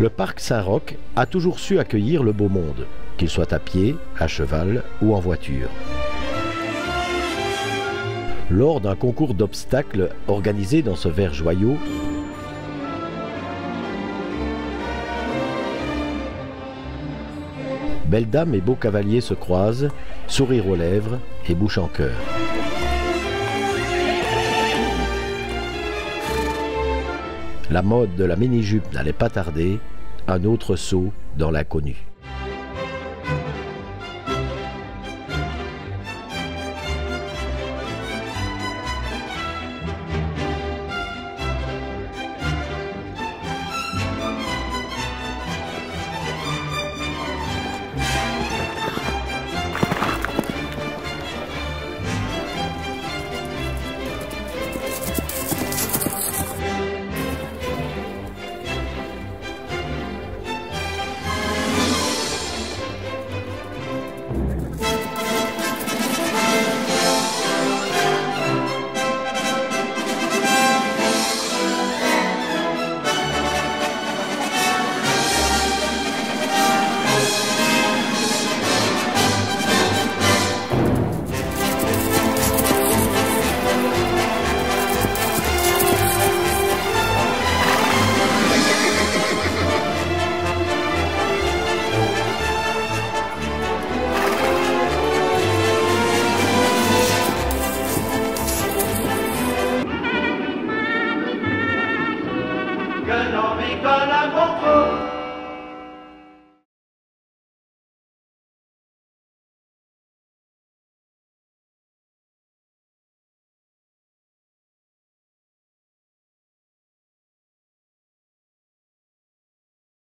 Le parc Saint-Roch a toujours su accueillir le beau monde, qu'il soit à pied, à cheval ou en voiture. Lors d'un concours d'obstacles organisé dans ce vert joyau, Belle dame et beau cavalier se croisent, sourire aux lèvres et bouche en cœur. La mode de la mini-jupe n'allait pas tarder, un autre saut dans l'inconnu. que l'on rigole à mon tour.